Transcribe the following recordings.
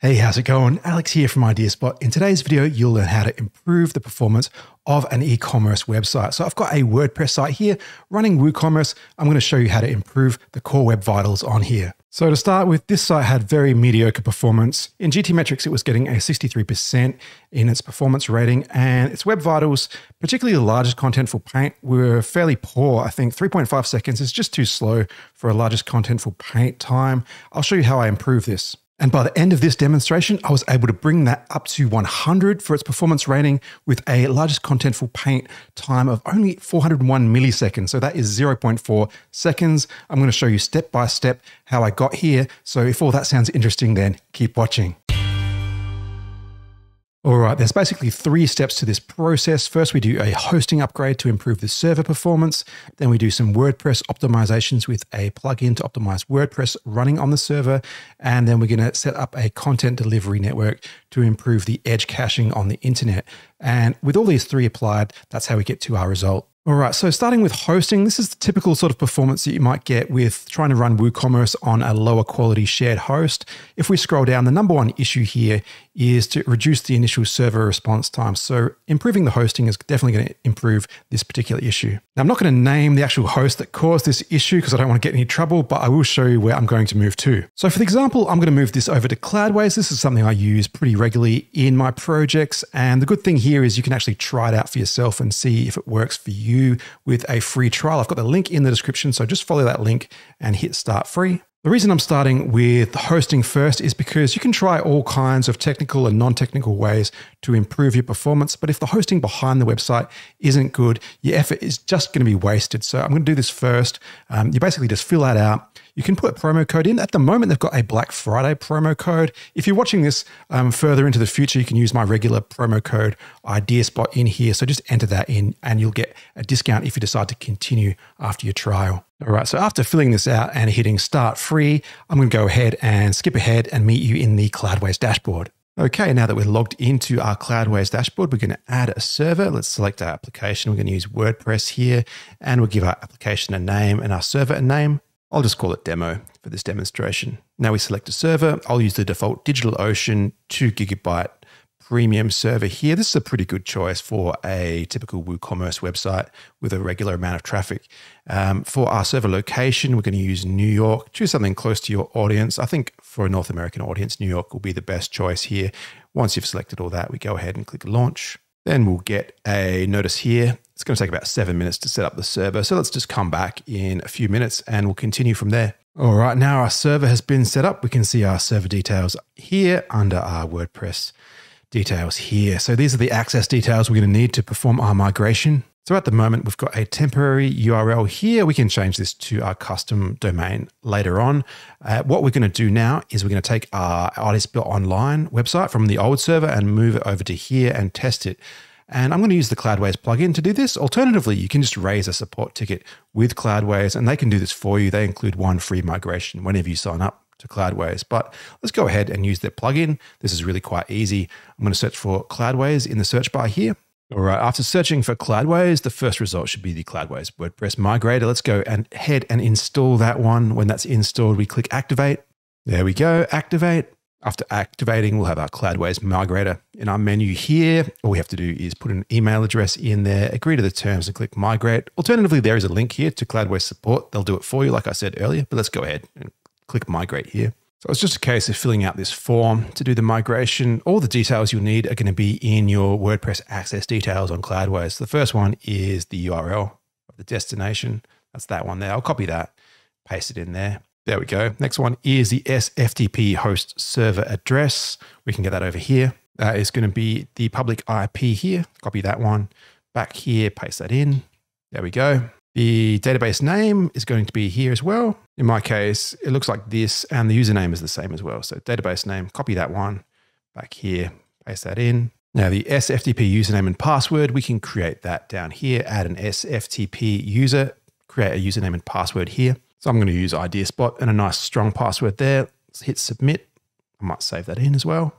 Hey, how's it going? Alex here from IdeaSpot. In today's video, you'll learn how to improve the performance of an e-commerce website. So I've got a WordPress site here running WooCommerce. I'm going to show you how to improve the core web vitals on here. So to start with, this site had very mediocre performance. In GTmetrix, it was getting a 63% in its performance rating, and its web vitals, particularly the largest contentful paint, were fairly poor. I think 3.5 seconds is just too slow for a largest contentful paint time. I'll show you how I improve this. And by the end of this demonstration, I was able to bring that up to 100 for its performance rating with a largest contentful paint time of only 401 milliseconds. So that is 0.4 seconds. I'm going to show you step by step how I got here. So if all that sounds interesting, then keep watching. All right, there's basically three steps to this process. First, we do a hosting upgrade to improve the server performance. Then we do some WordPress optimizations with a plugin to optimize WordPress running on the server. And then we're going to set up a content delivery network to improve the edge caching on the internet. And with all these three applied, that's how we get to our result. All right, so starting with hosting, this is the typical sort of performance that you might get with trying to run WooCommerce on a lower quality shared host. If we scroll down, the number one issue here is to reduce the initial server response time. So improving the hosting is definitely going to improve this particular issue. Now, I'm not going to name the actual host that caused this issue because I don't want to get any trouble, but I will show you where I'm going to move to. So for the example, I'm going to move this over to Cloudways. This is something I use pretty regularly in my projects. And the good thing here is you can actually try it out for yourself and see if it works for you you with a free trial. I've got the link in the description, so just follow that link and hit start free. The reason I'm starting with hosting first is because you can try all kinds of technical and non technical ways to improve your performance. But if the hosting behind the website isn't good, your effort is just going to be wasted. So I'm going to do this first. Um, you basically just fill that out. You can put a promo code in. At the moment, they've got a Black Friday promo code. If you're watching this um, further into the future, you can use my regular promo code IdeaSpot in here. So just enter that in and you'll get a discount if you decide to continue after your trial. All right, so after filling this out and hitting start free, I'm going to go ahead and skip ahead and meet you in the Cloudways dashboard. Okay, now that we're logged into our Cloudways dashboard, we're going to add a server. Let's select our application. We're going to use WordPress here, and we'll give our application a name and our server a name. I'll just call it demo for this demonstration. Now we select a server. I'll use the default DigitalOcean 2 gigabyte premium server here. This is a pretty good choice for a typical WooCommerce website with a regular amount of traffic. Um, for our server location, we're going to use New York. Choose something close to your audience. I think for a North American audience, New York will be the best choice here. Once you've selected all that, we go ahead and click launch. Then we'll get a notice here. It's going to take about seven minutes to set up the server. So let's just come back in a few minutes and we'll continue from there. All right, now our server has been set up. We can see our server details here under our WordPress details here. So these are the access details we're going to need to perform our migration. So at the moment, we've got a temporary URL here. We can change this to our custom domain later on. Uh, what we're going to do now is we're going to take our IdeaSpot Online website from the old server and move it over to here and test it. And I'm going to use the Cloudways plugin to do this. Alternatively, you can just raise a support ticket with Cloudways and they can do this for you. They include one free migration whenever you sign up to Cloudways. But let's go ahead and use their plugin. This is really quite easy. I'm going to search for Cloudways in the search bar here. All right, after searching for Cloudways, the first result should be the Cloudways WordPress migrator. Let's go and head and install that one. When that's installed, we click activate. There we go, activate. After activating, we'll have our Cloudways migrator in our menu here. All we have to do is put an email address in there, agree to the terms, and click migrate. Alternatively, there is a link here to Cloudways support. They'll do it for you, like I said earlier, but let's go ahead and click migrate here. So it's just a case of filling out this form to do the migration. All the details you'll need are going to be in your WordPress access details on Cloudways. The first one is the URL of the destination. That's that one there. I'll copy that, paste it in there. There we go. Next one is the SFTP host server address. We can get that over here. That is going to be the public IP here. Copy that one. Back here, paste that in. There we go. The database name is going to be here as well. In my case, it looks like this, and the username is the same as well. So database name, copy that one back here, paste that in. Now the SFTP username and password, we can create that down here, add an SFTP user, create a username and password here. So I'm going to use IdeaSpot and a nice strong password there. Let's hit submit. I might save that in as well.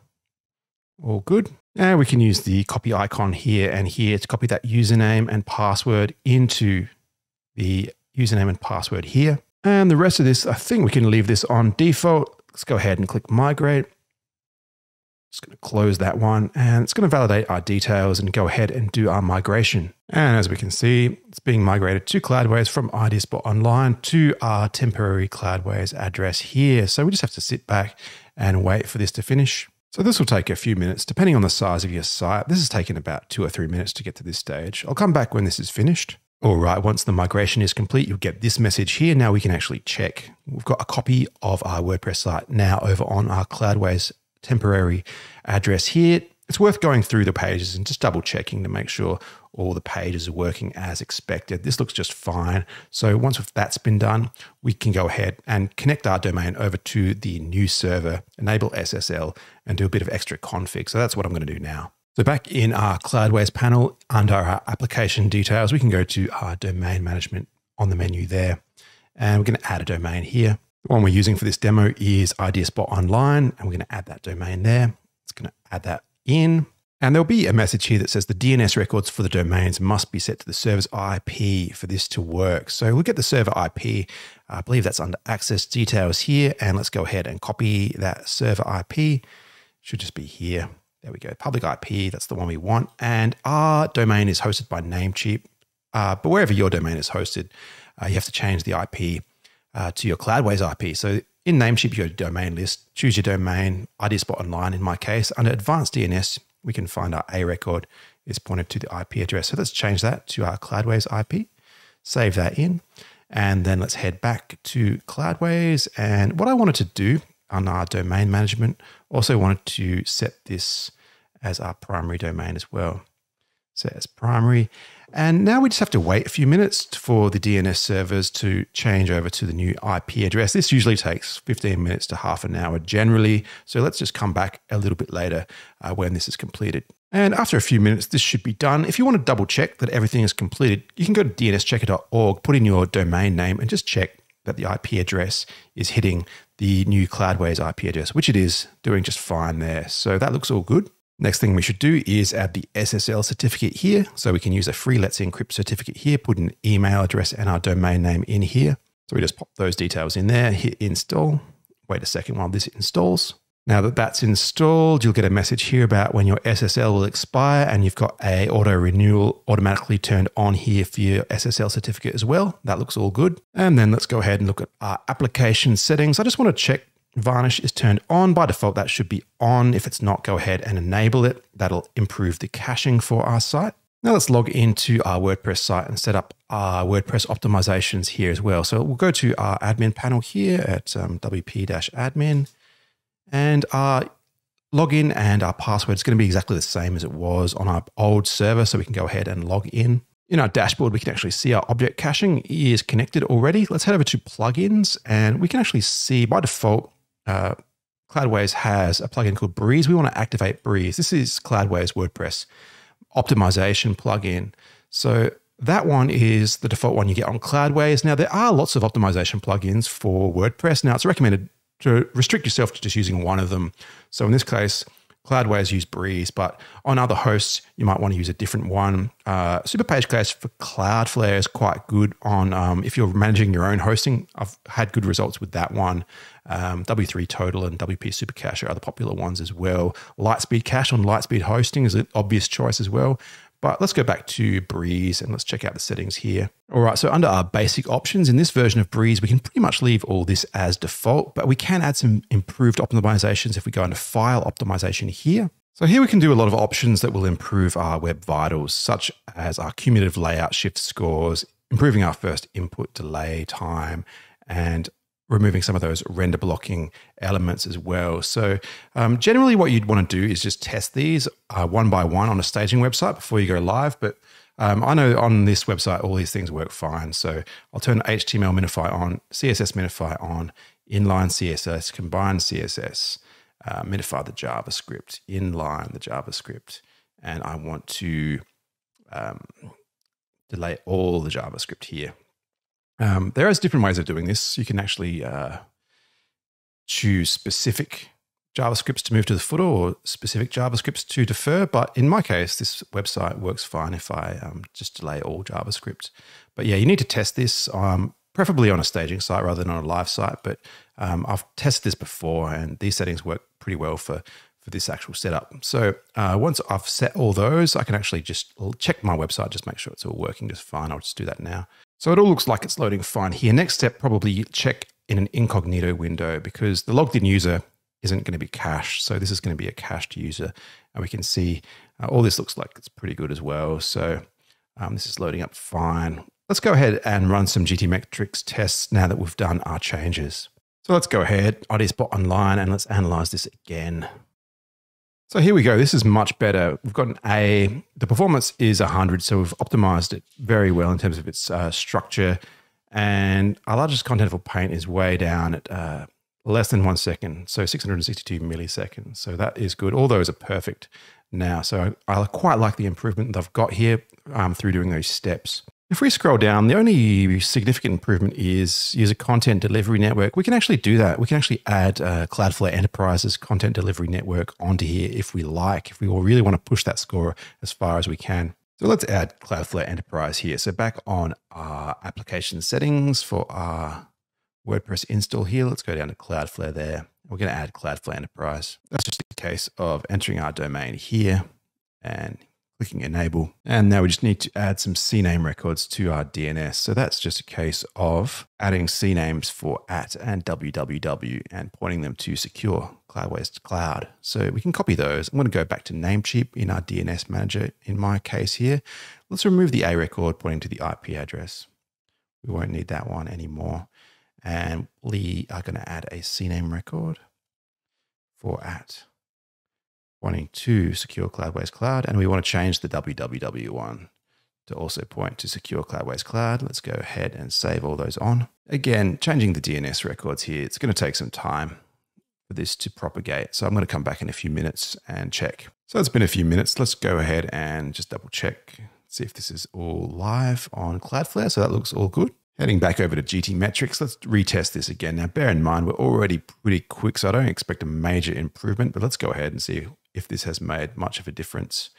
All good. Now we can use the copy icon here and here to copy that username and password into the username and password here. And the rest of this, I think we can leave this on default. Let's go ahead and click migrate. Just going to close that one and it's going to validate our details and go ahead and do our migration. And as we can see, it's being migrated to Cloudways from IdeaSpot Online to our temporary Cloudways address here. So we just have to sit back and wait for this to finish. So this will take a few minutes, depending on the size of your site. This has taken about two or three minutes to get to this stage. I'll come back when this is finished. All right, once the migration is complete, you'll get this message here. Now we can actually check. We've got a copy of our WordPress site now over on our Cloudways temporary address here. It's worth going through the pages and just double checking to make sure all the pages are working as expected. This looks just fine. So once that's been done, we can go ahead and connect our domain over to the new server, enable SSL, and do a bit of extra config. So that's what I'm going to do now. So back in our Cloudways panel, under our application details, we can go to our domain management on the menu there. And we're going to add a domain here. The one we're using for this demo is IdeaSpot Online, and we're going to add that domain there. It's going to add that in. And there'll be a message here that says the DNS records for the domains must be set to the server's IP for this to work. So we'll get the server IP. I believe that's under access details here. And let's go ahead and copy that server IP. Should just be here. There we go. Public IP, that's the one we want. And our domain is hosted by Namecheap. Uh, but wherever your domain is hosted, uh, you have to change the IP uh, to your Cloudways IP. So in Namecheap, your domain list, choose your domain, IdeaSpot Online in my case. Under Advanced DNS, we can find our A record is pointed to the IP address. So let's change that to our Cloudways IP, save that in, and then let's head back to Cloudways. And what I wanted to do on our domain management, also wanted to set this as our primary domain as well. Set as primary. And now we just have to wait a few minutes for the DNS servers to change over to the new IP address. This usually takes 15 minutes to half an hour generally. So let's just come back a little bit later uh, when this is completed. And after a few minutes, this should be done. If you want to double check that everything is completed, you can go to dnschecker.org, put in your domain name, and just check that the IP address is hitting the new Cloudways IP address, which it is doing just fine there. So that looks all good. Next thing we should do is add the SSL certificate here. So we can use a free Let's Encrypt certificate here, put an email address and our domain name in here. So we just pop those details in there, hit install. Wait a second while this installs. Now that that's installed, you'll get a message here about when your SSL will expire and you've got a auto renewal automatically turned on here for your SSL certificate as well. That looks all good. And then let's go ahead and look at our application settings. I just want to check Varnish is turned on. By default, that should be on. If it's not, go ahead and enable it. That'll improve the caching for our site. Now let's log into our WordPress site and set up our WordPress optimizations here as well. So we'll go to our admin panel here at um, wp-admin and our login and our password is going to be exactly the same as it was on our old server. So we can go ahead and log in. In our dashboard, we can actually see our object caching is connected already. Let's head over to plugins and we can actually see by default uh, Cloudways has a plugin called Breeze. We want to activate Breeze. This is Cloudways WordPress optimization plugin. So that one is the default one you get on Cloudways. Now, there are lots of optimization plugins for WordPress. Now, it's recommended to restrict yourself to just using one of them. So in this case, Cloudways use Breeze, but on other hosts, you might want to use a different one. Uh, Superpage Cache for Cloudflare is quite good on um, if you're managing your own hosting. I've had good results with that one. Um, W3 Total and WP Super Cache are other popular ones as well. LiteSpeed Cache on LiteSpeed Hosting is an obvious choice as well. But let's go back to Breeze and let's check out the settings here. All right, so under our basic options in this version of Breeze, we can pretty much leave all this as default, but we can add some improved optimizations if we go into file optimization here. So here we can do a lot of options that will improve our web vitals, such as our cumulative layout shift scores, improving our first input delay time, and removing some of those render blocking elements as well. So, um, generally, what you'd want to do is just test these uh, one by one on a staging website before you go live. But um, I know on this website, all these things work fine. So, I'll turn HTML minify on, CSS minify on, inline CSS, combine CSS, uh, minify the JavaScript, inline the JavaScript, and I want to um, delay all the JavaScript here. Um, there is different ways of doing this. You can actually uh, choose specific JavaScripts to move to the footer or specific JavaScripts to defer. But in my case, this website works fine if I um, just delay all JavaScript. But yeah, you need to test this, um, preferably on a staging site rather than on a live site. But um, I've tested this before, and these settings work pretty well for for this actual setup. So uh, once I've set all those, I can actually just check my website, just make sure it's all working just fine. I'll just do that now. So it all looks like it's loading fine here. Next step, probably check in an incognito window because the logged in user isn't going to be cached. So this is going to be a cached user. And we can see uh, all this looks like it's pretty good as well. So um, this is loading up fine. Let's go ahead and run some GT GTmetrix tests now that we've done our changes. So let's go ahead, IdeaSpot online, and let's analyze this again. So here we go. This is much better. We've got an A. The performance is 100, so we've optimized it very well in terms of its uh, structure. And our largest contentful paint is way down at uh, less than one second, so 662 milliseconds. So that is good. All those are perfect now. So I quite like the improvement that I've got here um, through doing those steps. If we scroll down, the only significant improvement is user content delivery network. We can actually do that. We can actually add uh, Cloudflare Enterprise's content delivery network onto here if we like, if we really want to push that score as far as we can. So let's add Cloudflare Enterprise here. So back on our application settings for our WordPress install here, let's go down to Cloudflare there. We're going to add Cloudflare Enterprise. That's just a case of entering our domain here and clicking enable. And now we just need to add some CNAME records to our DNS. So that's just a case of adding CNAMEs for at and www and pointing them to secure Cloudways cloud. So we can copy those. I'm going to go back to Namecheap in our DNS manager in my case here. Let's remove the A record pointing to the IP address. We won't need that one anymore. And we are going to add a CNAME record for at wanting to secure Cloudways Cloud, and we want to change the www one to also point to secure Cloudways Cloud. Let's go ahead and save all those on. Again, changing the DNS records here, it's going to take some time for this to propagate. So I'm going to come back in a few minutes and check. So it's been a few minutes. Let's go ahead and just double check, see if this is all live on Cloudflare. So that looks all good. Heading back over to GTmetrix, let's retest this again. Now, bear in mind, we're already pretty quick, so I don't expect a major improvement, but let's go ahead and see if this has made much of a difference.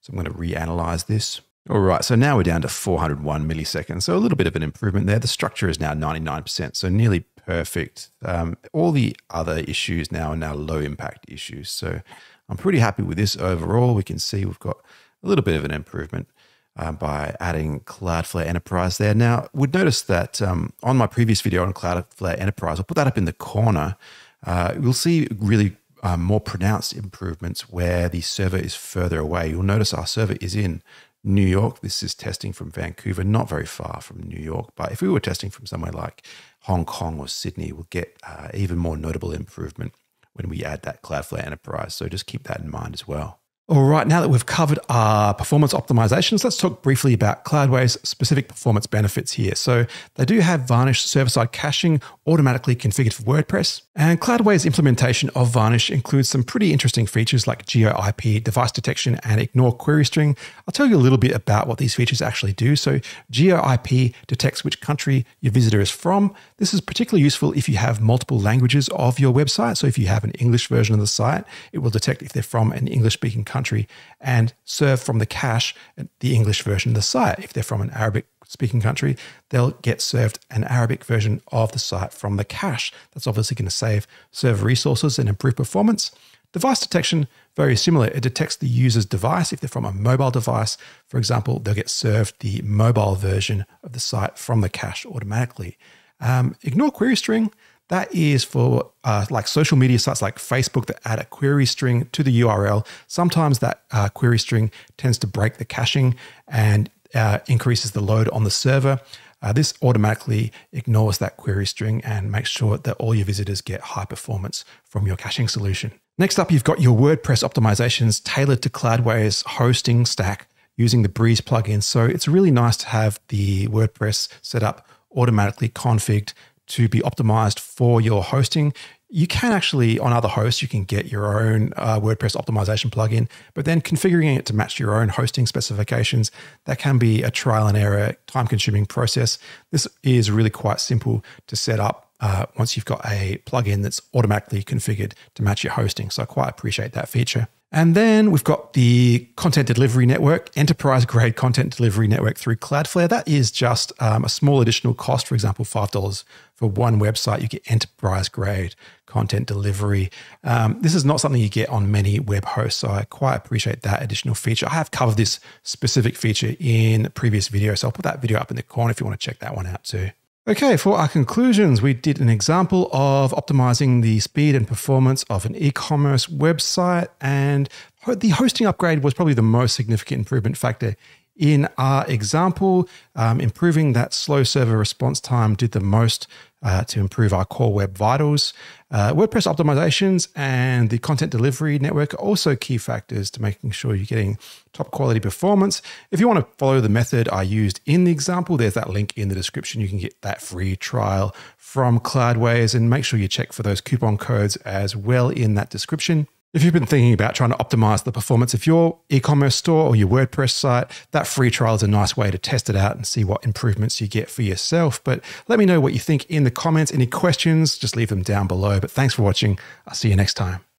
So I'm going to reanalyze this. All right, so now we're down to 401 milliseconds. So a little bit of an improvement there. The structure is now 99%, so nearly perfect. Um, all the other issues now are now low impact issues. So I'm pretty happy with this overall. We can see we've got a little bit of an improvement uh, by adding Cloudflare Enterprise there. Now, we'd notice that um, on my previous video on Cloudflare Enterprise, I'll put that up in the corner. Uh, you'll see really um, more pronounced improvements where the server is further away. You'll notice our server is in New York. This is testing from Vancouver, not very far from New York. But if we were testing from somewhere like Hong Kong or Sydney, we'll get uh, even more notable improvement when we add that Cloudflare Enterprise. So just keep that in mind as well. All right, now that we've covered our performance optimizations, let's talk briefly about Cloudways' specific performance benefits here. So they do have Varnish server-side caching automatically configured for WordPress. And Cloudways' implementation of Varnish includes some pretty interesting features like GeoIP, device detection, and ignore query string. I'll tell you a little bit about what these features actually do. So GeoIP detects which country your visitor is from. This is particularly useful if you have multiple languages of your website. So if you have an English version of the site, it will detect if they're from an English-speaking country country and serve from the cache the English version of the site. If they're from an Arabic speaking country, they'll get served an Arabic version of the site from the cache. That's obviously going to save server resources and improve performance. Device detection, very similar. It detects the user's device. If they're from a mobile device, for example, they'll get served the mobile version of the site from the cache automatically. Um, ignore query string. That is for uh, like social media sites like Facebook that add a query string to the URL. Sometimes that uh, query string tends to break the caching and uh, increases the load on the server. Uh, this automatically ignores that query string and makes sure that all your visitors get high performance from your caching solution. Next up, you've got your WordPress optimizations tailored to Cloudways hosting stack using the Breeze plugin. So it's really nice to have the WordPress set up automatically configured to be optimized for your hosting. You can actually, on other hosts, you can get your own uh, WordPress optimization plugin, but then configuring it to match your own hosting specifications, that can be a trial and error, time consuming process. This is really quite simple to set up uh, once you've got a plugin that's automatically configured to match your hosting. So I quite appreciate that feature. And then we've got the content delivery network, enterprise grade content delivery network through Cloudflare. That is just um, a small additional cost, for example, $5 for one website. You get enterprise grade content delivery. Um, this is not something you get on many web hosts. So I quite appreciate that additional feature. I have covered this specific feature in previous videos. So I'll put that video up in the corner if you want to check that one out too. Okay, for our conclusions, we did an example of optimizing the speed and performance of an e commerce website, and the hosting upgrade was probably the most significant improvement factor in our example, um, improving that slow server response time did the most uh, to improve our core web vitals. Uh, WordPress optimizations and the content delivery network are also key factors to making sure you're getting top quality performance. If you want to follow the method I used in the example, there's that link in the description. You can get that free trial from Cloudways and make sure you check for those coupon codes as well in that description. If you've been thinking about trying to optimize the performance of your e commerce store or your WordPress site, that free trial is a nice way to test it out and see what improvements you get for yourself. But let me know what you think in the comments. Any questions, just leave them down below. But thanks for watching. I'll see you next time.